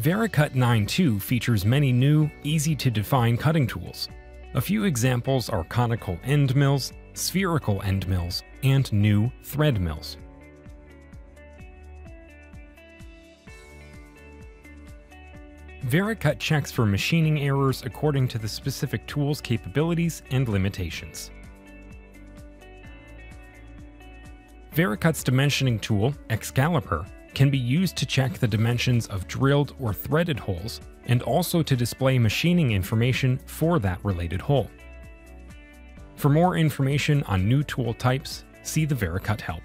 Vericut 9.2 features many new, easy-to-define cutting tools. A few examples are conical end mills, spherical end mills, and new thread mills. Vericut checks for machining errors according to the specific tool's capabilities and limitations. Vericut's dimensioning tool, X-Caliper, can be used to check the dimensions of drilled or threaded holes and also to display machining information for that related hole. For more information on new tool types, see the Vericut help.